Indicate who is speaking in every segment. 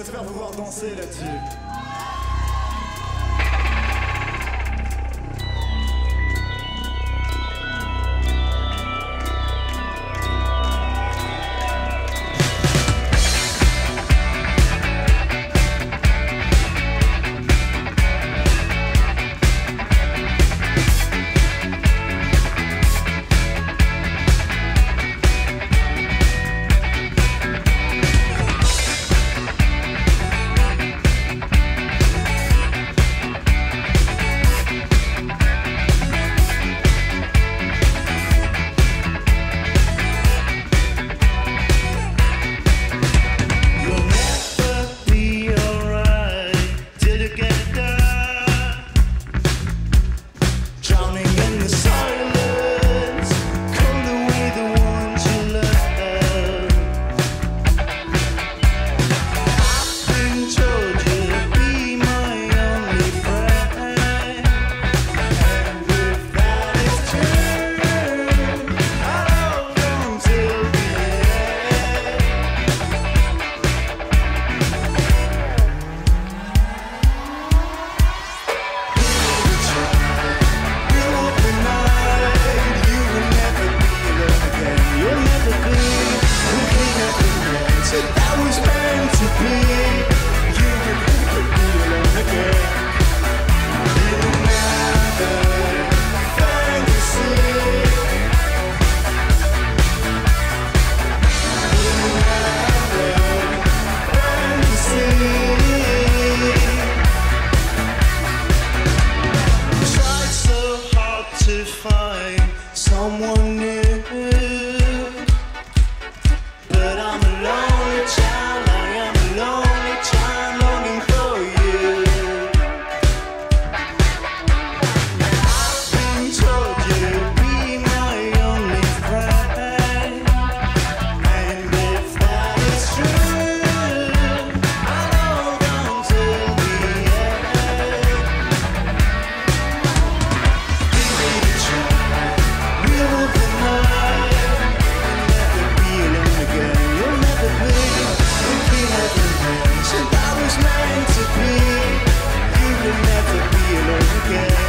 Speaker 1: me faire vous voir danser là-dessus. was meant to be. You could be alone again. Yeah.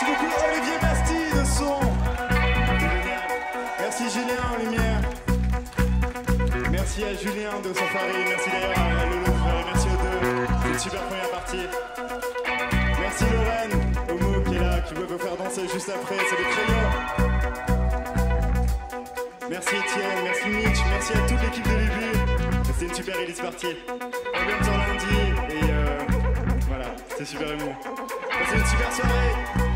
Speaker 1: Merci beaucoup Olivier Bastille de son. Merci Julien en lumière. Merci à Julien de Safari, merci d'ailleurs à Lolo Ferré, merci aux deux. C'est une super première partie. Merci Lorraine, Homo qui est là, qui veut vous faire danser juste après, c'est le crayons. Merci Étienne, merci Mitch, merci à toute l'équipe de Lubu. C'était une super release partie. On vient lundi et euh, voilà, c'était super émouvant. Passez une super soirée.